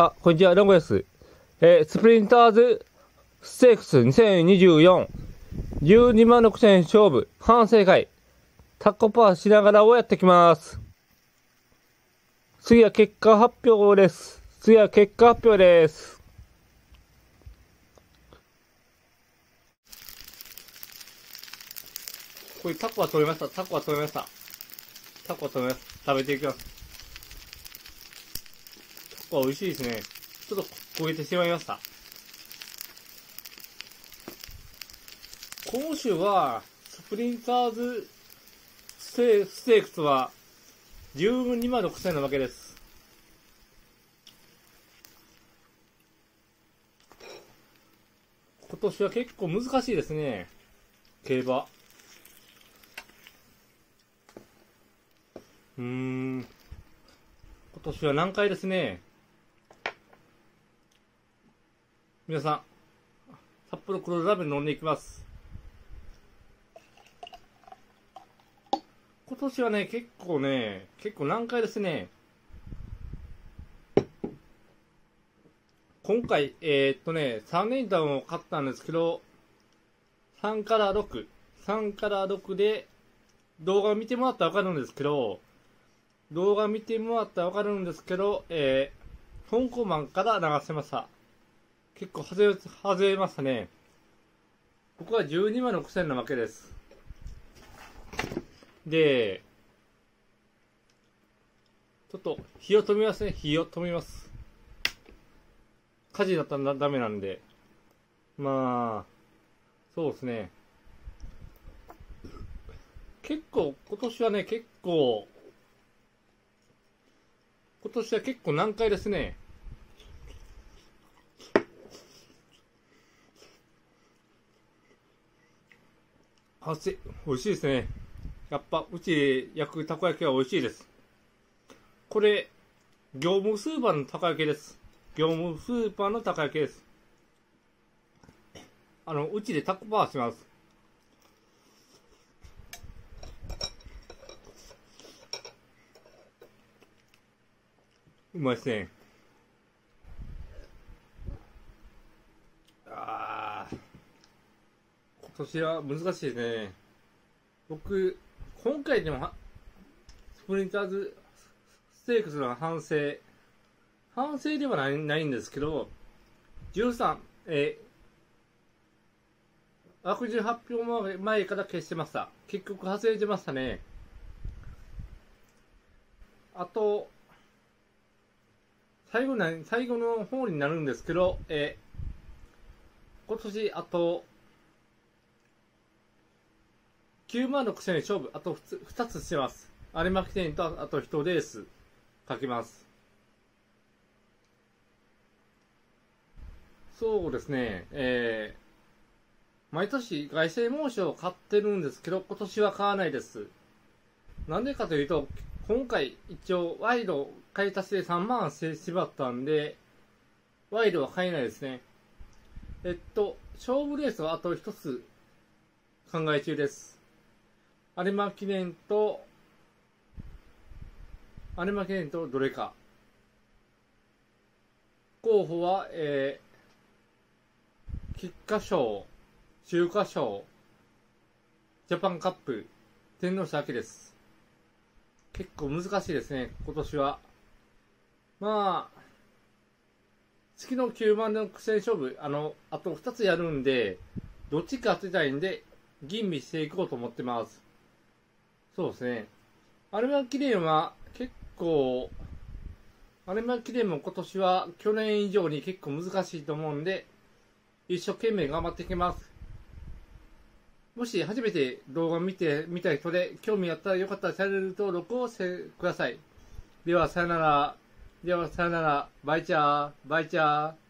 あ、こんにちは、ロンゴです。えー、スプリンターズステークス2024、12万6千勝負、反省会、タコパーしながらをやってきます。次は結果発表です。次は結果発表です。これタコは取れました。タコは取れました。タコは取れます。食べていきます。構美味しいですね。ちょっと焦げてしまいました。今週は、スプリンターズステステークスは、12万6000なわけです。今年は結構難しいですね。競馬。うーん。今年は難解ですね。皆さん、札幌黒ラーメン飲んでいきます。今年はね、結構ね、結構難解ですね。今回、えー、っとね、3連単を買ったんですけど、3から6、3から6で動画を見てもらったらわかるんですけど、動画見てもらったらわかるんですけど、えー、香港マンから流せました。結構外れ、外れましたね。ここは12万6000なわけです。で、ちょっと火を止めますね。火を止めます。火事だったらダメなんで。まあ、そうですね。結構、今年はね、結構、今年は結構難解ですね。熱い。美味しいですね。やっぱ、うちで焼くたこ焼きは美味しいです。これ、業務スーパーのたこ焼きです。業務スーパーのたこ焼きです。あの、うちでタコパーします。うまいですね。年は難しいですね。僕、今回でも、スプリンターズステークスの反省、反省ではないないんですけど、13、えー、悪事発表前から消してました。結局外れてましたね。あと、最後な、最後の方になるんですけど、え、今年あと9万6千円勝負、あと 2, 2つしてます。有馬記念とあと1レースかけます。そうですね、えー、毎年外製猛暑を買ってるんですけど、今年は買わないです。なんでかというと、今回一応ワイド買い足しで3万してしまったんで、ワイドは買えないですね。えっと、勝負レースはあと1つ考え中です。有馬記念と、有馬記念とどれか。候補は、えー、菊花賞、中華賞、ジャパンカップ、天皇賞明です。結構難しいですね、今年は。まあ、月の9番の苦戦勝負、あの、あと2つやるんで、どっちか当てたいんで、吟味していこうと思ってます。そうですね。有馬記念は結構、有馬記念も今年は去年以上に結構難しいと思うんで、一生懸命頑張っていきます。もし初めて動画見てみたい人で興味あったらよかったらチャンネル登録をしてください。ではさよなら。ではさよなら。バイチャー。バイチャー。